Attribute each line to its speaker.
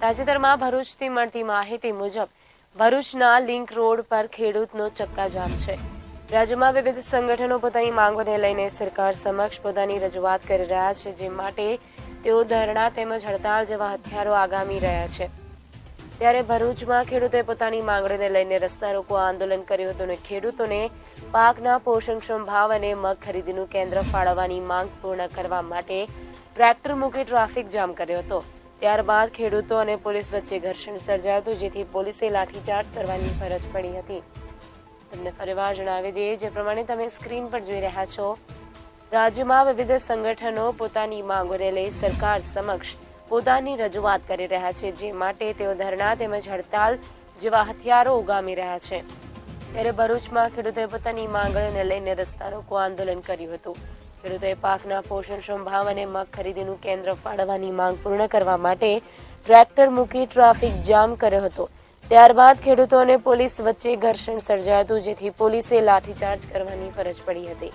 Speaker 1: તાજેતરમાં ભરૂચથી મળતી માહિતી મુજબ, ભરૂચના લિંક રોડ પર ખેડૂતનો ચક્કાજામ છે. રાજ્યમાં વિવિધ સંગઠનો પોતાની માંગોને લઈને સરકાર સમક્ષ પોતાની રજૂઆત કરી રહ્યા છે, જે માટે તેઓ ધરણા તેમજ હડતાલ જેવા હથિયારો આગામી રહ્યા છે. ત્યારે ભરૂચમાં ખેડૂતોએ પોતાની માંગણીને લઈને રસ્તા રોકો આંદોલન કર્યું હતું અને ખેડૂતોને પાકના પોષણક્ષમ ભાવ અને મગ ખરીદીનું કેન્દ્ર ફાળવવાની માંગ પૂર્ણ કરવા માટે ટ્રેક્ટર મૂકી ટ્રાફિક જામ કર્યો હતો. ત્યારબાદ ખેડૂતો અને પોલીસ વચ્ચે ઘર્ષણ સર્જાયું હતું જેથી પોલીસે લાઠીચાર્જ કરવાની ફરજ પડી હતી. તમને ફરીવાર જણાવી દઈએ, જે પ્રમાણે તમે સ્ક્રીન પર જોઈ રહ્યા છો, રાજ્યમાં વિવિધ સંગઠનો પોતાની માંગોને લઈ સરકાર સમક્ષ પોતાની રજૂઆત કરી રહ્યા છે, જે માટે તેઓ ધરણા તેમજ હડતાલ જેવા હથિયારો ઉગામી રહ્યા છે. ત્યારે ભરૂચમાં ખેડૂતોએ પોતાની માંગણીઓને લઈને રસ્તા રોકો આંદોલન કર્યું હતું. ખેડૂતોએ પાકના પોષણક્ષમ ભાવ અને મગ ખરીદીનું કેન્દ્ર ફાળવવાની માંગ પૂર્ણ કરવા માટે ટ્રેક્ટર મૂકી ટ્રાફિક જામ કર્યો હતો. ત્યારબાદ ખેડૂતો અને પોલીસ વચ્ચે ઘર્ષણ સર્જાયું હતું, જેથી પોલીસે લાઠીચાર્જ કરવાની ફરજ પડી હતી.